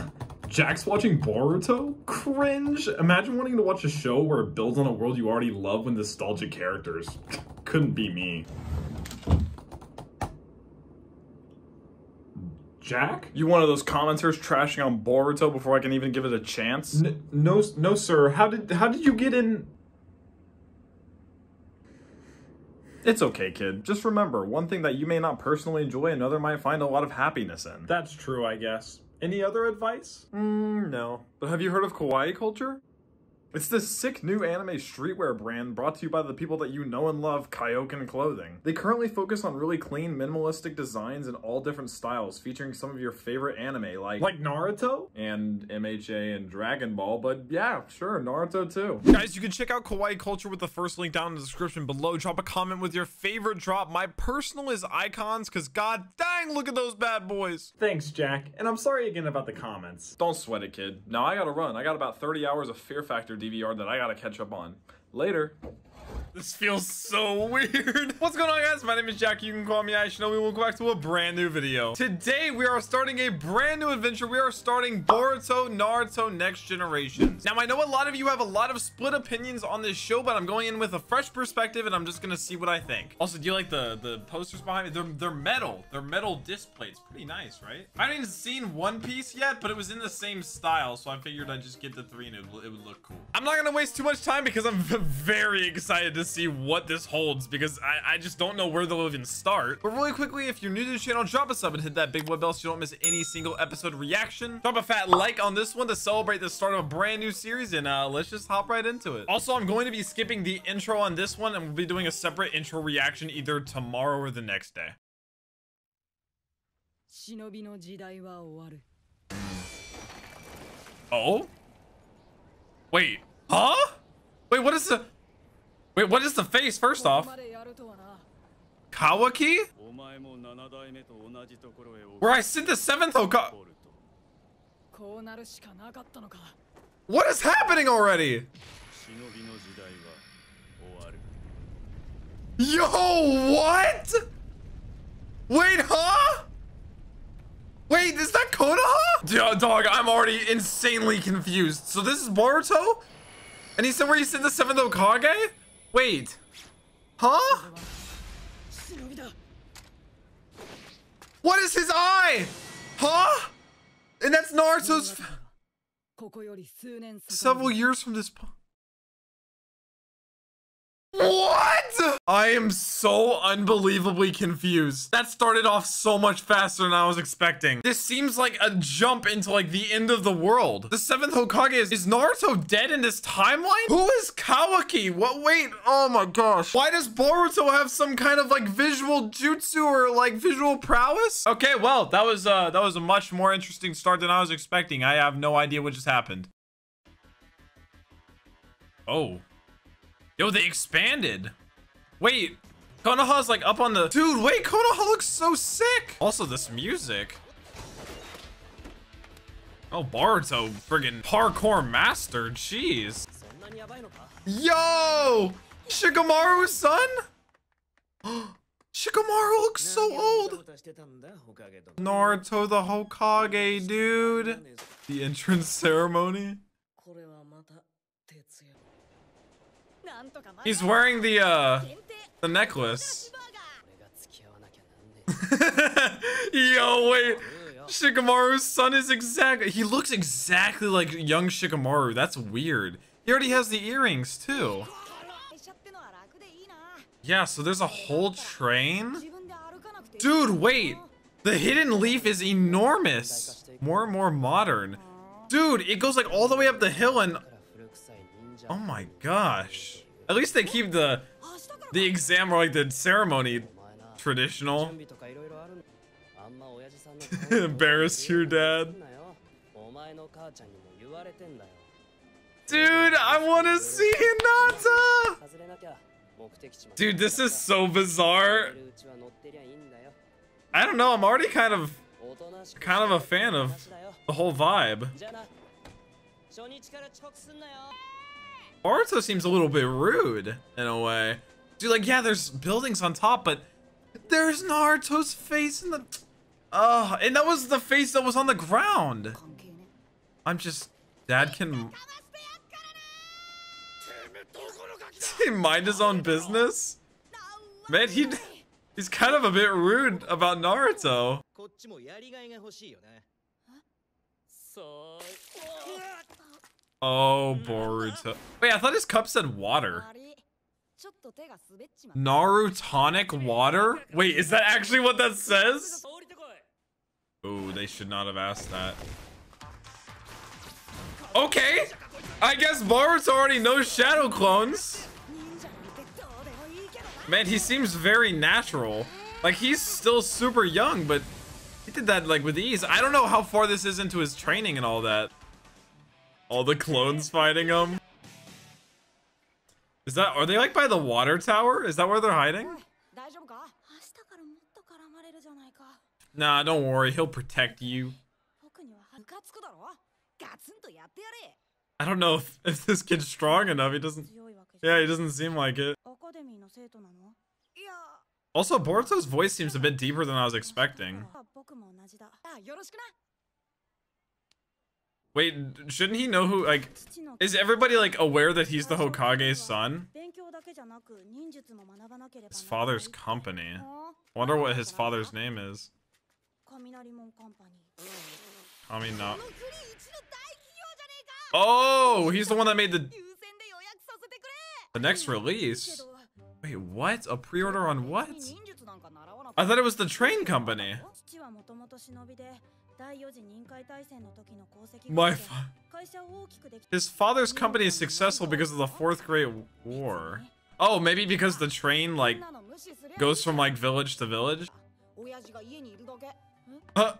Jack's watching Boruto? Cringe! Imagine wanting to watch a show where it builds on a world you already love with nostalgic characters. Couldn't be me. Jack? You one of those commenters trashing on Boruto before I can even give it a chance? N no, no, sir. How did how did you get in? It's okay, kid. Just remember, one thing that you may not personally enjoy, another might find a lot of happiness in. That's true, I guess. Any other advice? Mm, no. But have you heard of kawaii culture? It's this sick new anime streetwear brand brought to you by the people that you know and love, Kaioken Clothing. They currently focus on really clean, minimalistic designs in all different styles, featuring some of your favorite anime like... Like Naruto? And MHA and Dragon Ball, but yeah, sure, Naruto too. Guys, you can check out Kawaii Culture with the first link down in the description below. Drop a comment with your favorite drop. My personal is icons, because god dang, look at those bad boys. Thanks, Jack. And I'm sorry again about the comments. Don't sweat it, kid. Now I gotta run. I got about 30 hours of Fear Factor DVR that I gotta catch up on. Later. This feels so weird. What's going on guys? My name is Jack. You can call me iShinobi. Welcome back to a brand new video. Today we are starting a brand new adventure. We are starting Boruto Naruto Next Generations. Now I know a lot of you have a lot of split opinions on this show, but I'm going in with a fresh perspective and I'm just gonna see what I think. Also, do you like the, the posters behind me? They're, they're metal. They're metal disc plates. Pretty nice, right? I haven't even seen One Piece yet, but it was in the same style, so I figured I'd just get the three and it, it would look cool. I'm not gonna waste too much time because I'm very excited to see what this holds because I, I just don't know where they'll even start. But really quickly, if you're new to the channel, drop a sub and hit that big boy bell so you don't miss any single episode reaction. Drop a fat like on this one to celebrate the start of a brand new series and uh, let's just hop right into it. Also, I'm going to be skipping the intro on this one and we'll be doing a separate intro reaction either tomorrow or the next day. 忍びの時代は終わる Oh? Wait, huh? Wait, what is the... Wait, what is the face first off? Kawaki? Where I sent the seventh Oka- What is happening already? Yo, what? Wait, huh? Wait, is that Konoha? Yo, dog, I'm already insanely confused. So this is Boruto? And he said where he sent the seventh Hokage? Wait. Huh? What is his eye? Huh? And that's Naruto's... Several years from this point. What? I am so unbelievably confused. That started off so much faster than I was expecting. This seems like a jump into like the end of the world. The seventh Hokage is, is Naruto dead in this timeline? Who is Kawaki? What? Wait, oh my gosh. Why does Boruto have some kind of like visual jutsu or like visual prowess? Okay, well, that was uh that was a much more interesting start than I was expecting. I have no idea what just happened. Oh. Yo, they expanded. Wait, Konoha's like up on the... Dude, wait, Konoha looks so sick. Also, this music. Oh, Boruto, friggin' parkour master, jeez. Yo! Shikamaru's son? Shikamaru looks so old! Naruto the Hokage, dude! The entrance ceremony? He's wearing the uh the necklace. Yo, wait. Shikamaru's son is exactly he looks exactly like young Shikamaru. That's weird. He already has the earrings too. Yeah, so there's a whole train? Dude, wait! The hidden leaf is enormous! More and more modern. Dude, it goes like all the way up the hill and... Oh my gosh. At least they keep the the exam or like the ceremony traditional. Embarrass your dad. Dude, I want to see Hinata! Dude, this is so bizarre. I don't know, I'm already kind of kind of a fan of the whole vibe. Naruto seems a little bit rude in a way. Dude, like, yeah, there's buildings on top, but there's Naruto's face in the... Uh, and that was the face that was on the ground. I'm just... Dad can... he mind his own business? Man, he... He's kind of a bit rude about Naruto. Oh, Boruto. Wait, I thought his cup said water. Narutonic water? Wait, is that actually what that says? Oh, they should not have asked that. Okay! I guess Boruto already knows Shadow Clones! Man, he seems very natural. Like, he's still super young, but he did that, like, with ease. I don't know how far this is into his training and all that. All the clones fighting them. Is that- are they like by the water tower? Is that where they're hiding? Nah, don't worry. He'll protect you. I don't know if, if this kid's strong enough. He doesn't... Yeah, he doesn't seem like it. Also, Boruto's voice seems a bit deeper than I was expecting. Wait, shouldn't he know who, like, is everybody, like, aware that he's the Hokage's son? His father's company. wonder what his father's name is. I mean, not. Oh, he's the one that made the... The next release? Wait, what? A pre-order on what? I thought it was the train company. My His father's company is successful because of the Fourth Great War. Oh, maybe because the train, like, goes from, like, village to village? Huh.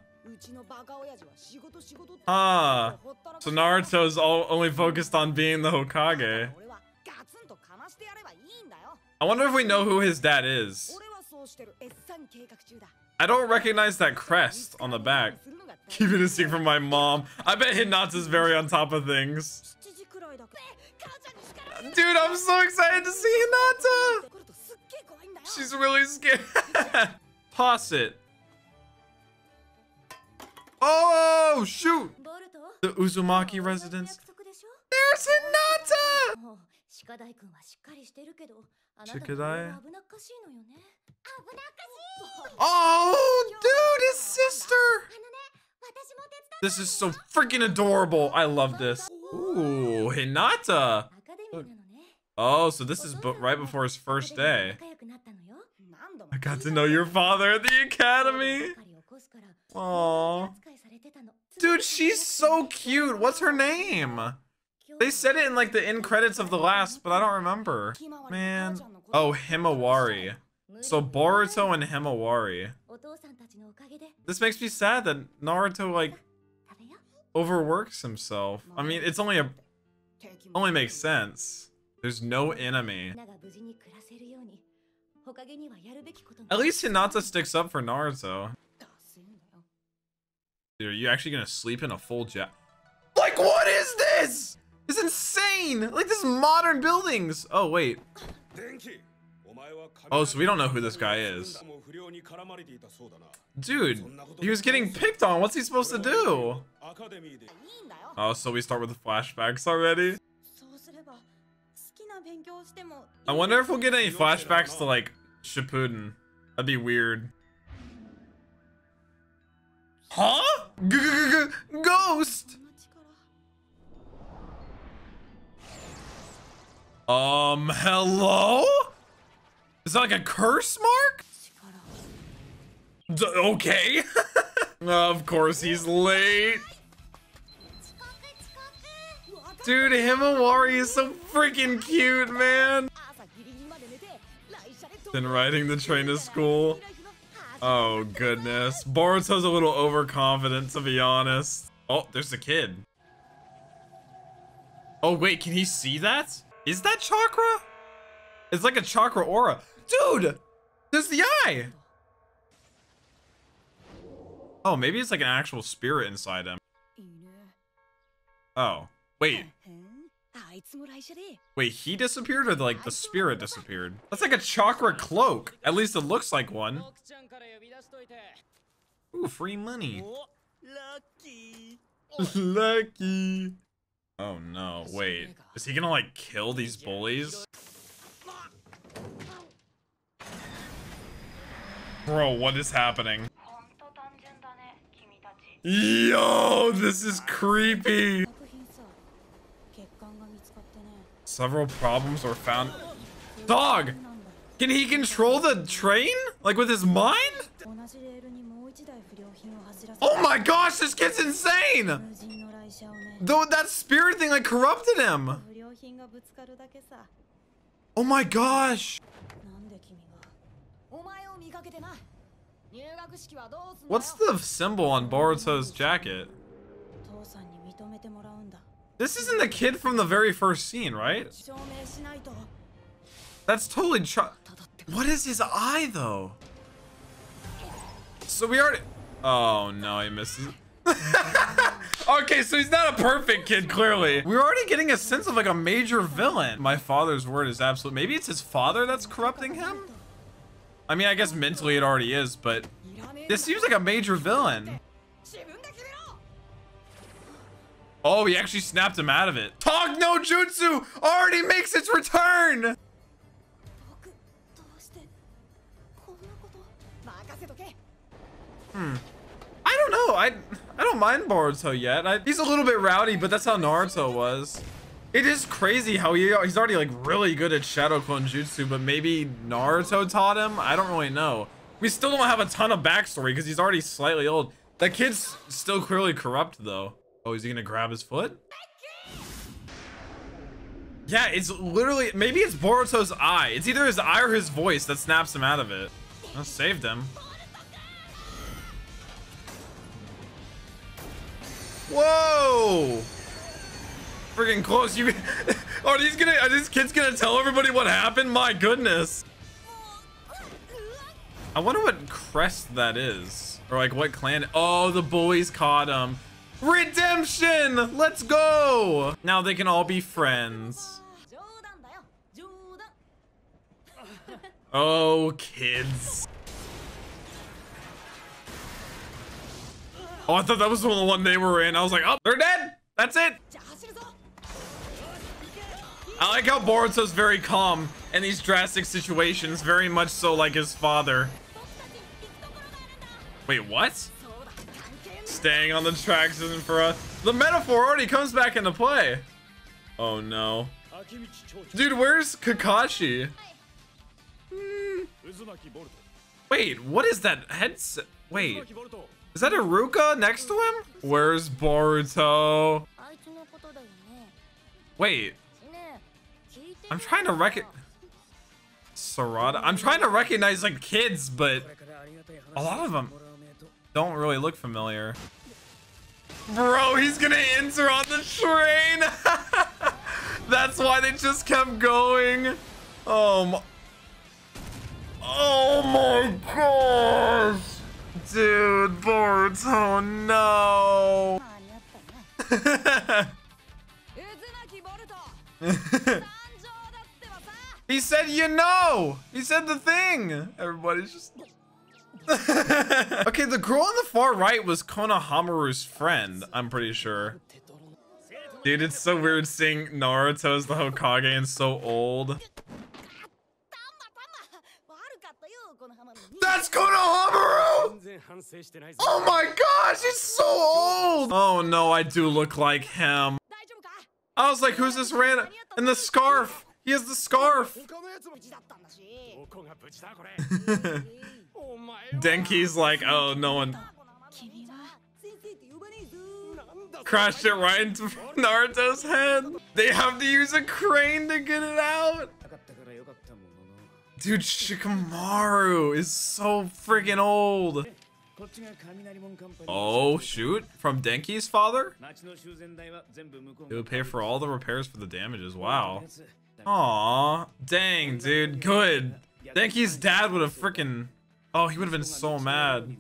Ah, so Naruto's all, only focused on being the Hokage. I wonder if we know who his dad is. I don't recognize that crest on the back. Keeping a secret from my mom. I bet Hinata's very on top of things. Dude, I'm so excited to see Hinata! She's really scared. Posset. Oh, shoot! The Uzumaki residence. There's Hinata! もう鹿大君はしっかりしてるけどあなたの宿題顔が危なっかしいのよね危なっかしい Oh, dude, his sister! あのね私も手伝 This is so freaking adorable. I love this. Ooh, Hinata. アカデミーなのね Oh, so this is bu- right before his first day. 仲良くなったのよ 何度も I got to know your father at the academy. ばかり起こすから Aw. 扱いされてたの Dude, she's so cute. What's her name? They said it in like the end credits of the last, but I don't remember. Man. Oh, Himawari. So Boruto and Himawari. This makes me sad that Naruto like overworks himself. I mean, it's only a only makes sense. There's no enemy. At least Hinata sticks up for Naruto. Dude, are you actually gonna sleep in a full jet? Like, what is this? It's insane! Like, this modern buildings! Oh, wait. Oh, so we don't know who this guy is. Dude, he was getting picked on. What's he supposed to do? Oh, so we start with the flashbacks already? I wonder if we'll get any flashbacks to, like, Shippuden. That'd be weird. Huh? G -g -g Ghost! Um, hello? Is that like a curse mark? D okay. of course he's late. Dude, Himawari is so freaking cute, man. Then riding the train to school. Oh, goodness. Boruto's a little overconfident, to be honest. Oh, there's a kid. Oh, wait, can he see that? Is that chakra? It's like a chakra aura. Dude, there's the eye. Oh, maybe it's like an actual spirit inside him. Oh, wait. Wait, he disappeared or like the spirit disappeared? That's like a chakra cloak. At least it looks like one. Ooh, free money. Lucky. Lucky. Oh no, wait. Is he gonna like kill these bullies? Bro, what is happening? Yo, this is creepy! Several problems were found. Dog! Can he control the train? Like with his mind? Oh my gosh, this kid's insane! Though that spirit thing like corrupted him. Oh my gosh. What's the symbol on Boruto's jacket? This isn't the kid from the very first scene, right? That's totally ch- What is his eye, though? So we already- Oh, no, he misses- okay, so he's not a perfect kid, clearly. We're already getting a sense of like a major villain. My father's word is absolute. Maybe it's his father that's corrupting him? I mean, I guess mentally it already is, but this seems like a major villain. Oh, he actually snapped him out of it. Talk no Jutsu already makes its return! Hmm. I don't know. I... I don't mind Boruto yet. I, he's a little bit rowdy, but that's how Naruto was. It is crazy how he he's already like really good at Shadow Clone Jutsu, but maybe Naruto taught him. I don't really know. We still don't have a ton of backstory because he's already slightly old. That kid's still clearly corrupt though. Oh, is he gonna grab his foot? Yeah, it's literally maybe it's Boruto's eye. It's either his eye or his voice that snaps him out of it. That saved him. Whoa! Freaking close. You are these gonna are these kids gonna tell everybody what happened? My goodness. I wonder what crest that is. Or like what clan Oh the bullies caught him. Redemption! Let's go! Now they can all be friends. Oh, kids. Oh, I thought that was the only one they were in. I was like, oh, they're dead. That's it. I like how Boruto's very calm in these drastic situations, very much so like his father. Wait, what? Staying on the tracks isn't for us. The metaphor already comes back into play. Oh no. Dude, where's Kakashi? Mm. Wait, what is that headset? Wait. Is that Iruka next to him? Where's Boruto? Wait. I'm trying to rec- Sarada? I'm trying to recognize like kids, but a lot of them don't really look familiar. Bro, he's gonna enter on the train! That's why they just kept going. Um. Oh my gosh! Dude, boards. Oh no! he said you know! He said the thing! Everybody's just... okay, the girl on the far right was Konohamaru's friend, I'm pretty sure. Dude, it's so weird seeing Naruto as the Hokage and so old. Konohamaru! Oh my gosh, he's so old! Oh no, I do look like him. I was like, who's this random? And the scarf! He has the scarf! Denki's like, oh, no one. Crashed it right into Naruto's head. They have to use a crane to get it out. Dude, Shikamaru is so freaking old. Oh, shoot. From Denki's father? He would pay for all the repairs for the damages. Wow. Aw. Dang, dude. Good. Denki's dad would have freaking... Oh, he would have been so mad.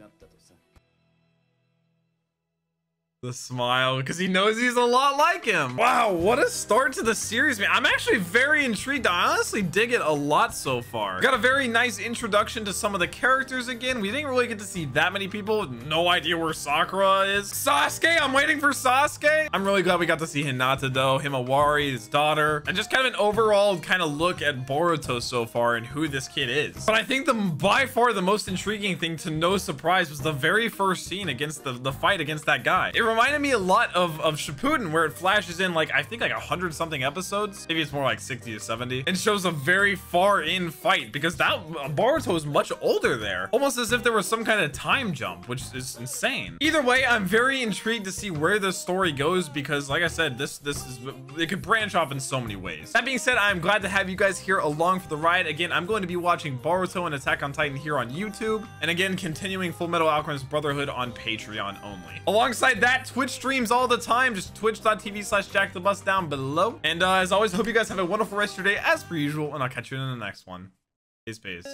The smile, because he knows he's a lot like him. Wow, what a start to the series, man. I'm actually very intrigued. I honestly dig it a lot so far. Got a very nice introduction to some of the characters again. We didn't really get to see that many people. No idea where Sakura is. Sasuke, I'm waiting for Sasuke. I'm really glad we got to see Hinata though, Himawari, his daughter, and just kind of an overall kind of look at Boruto so far and who this kid is. But I think the by far the most intriguing thing to no surprise was the very first scene against the, the fight against that guy. It reminded me a lot of, of Shippuden where it flashes in like, I think like a hundred something episodes. Maybe it's more like 60 to 70 and shows a very far in fight because that uh, Boruto is much older there. Almost as if there was some kind of time jump, which is insane. Either way, I'm very intrigued to see where this story goes because like I said, this, this is, it could branch off in so many ways. That being said, I'm glad to have you guys here along for the ride. Again, I'm going to be watching Boruto and Attack on Titan here on YouTube. And again, continuing Full Metal Alchemist Brotherhood on Patreon only. Alongside that, Twitch streams all the time. Just twitch.tv slash jack the bus down below. And uh, as always, hope you guys have a wonderful rest of your day as per usual. And I'll catch you in the next one. Peace, peace.